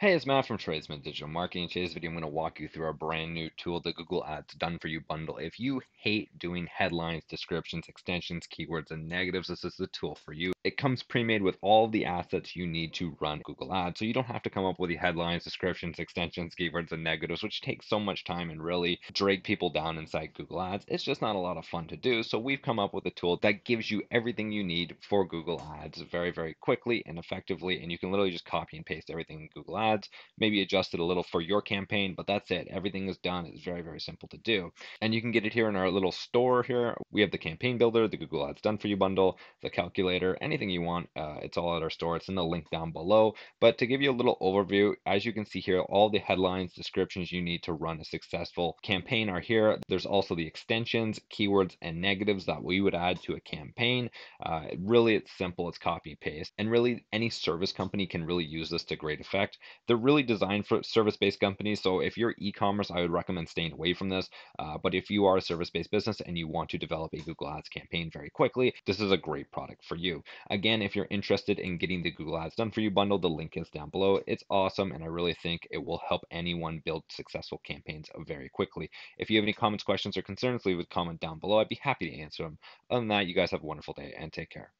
Hey, it's Matt from Tradesman Digital Marketing. Today's video, I'm going to walk you through our brand new tool, the Google Ads Done For You bundle. If you hate doing headlines, descriptions, extensions, keywords, and negatives, this is the tool for you. It comes pre-made with all the assets you need to run Google Ads, so you don't have to come up with the headlines, descriptions, extensions, keywords, and negatives, which takes so much time and really drag people down inside Google Ads. It's just not a lot of fun to do, so we've come up with a tool that gives you everything you need for Google Ads very, very quickly and effectively, and you can literally just copy and paste everything in Google Ads maybe adjust it a little for your campaign, but that's it. Everything is done. It's very, very simple to do. And you can get it here in our little store here. We have the campaign builder, the Google Ads Done For You bundle, the calculator, anything you want. Uh, it's all at our store. It's in the link down below. But to give you a little overview, as you can see here, all the headlines, descriptions you need to run a successful campaign are here. There's also the extensions, keywords, and negatives that we would add to a campaign. Uh, really, it's simple. It's copy paste. And really, any service company can really use this to great effect. They're really designed for service-based companies. So if you're e-commerce, I would recommend staying away from this. Uh, but if you are a service-based business and you want to develop a Google Ads campaign very quickly, this is a great product for you. Again, if you're interested in getting the Google Ads Done For You bundle, the link is down below. It's awesome, and I really think it will help anyone build successful campaigns very quickly. If you have any comments, questions, or concerns, leave a comment down below. I'd be happy to answer them. Other than that, you guys have a wonderful day and take care.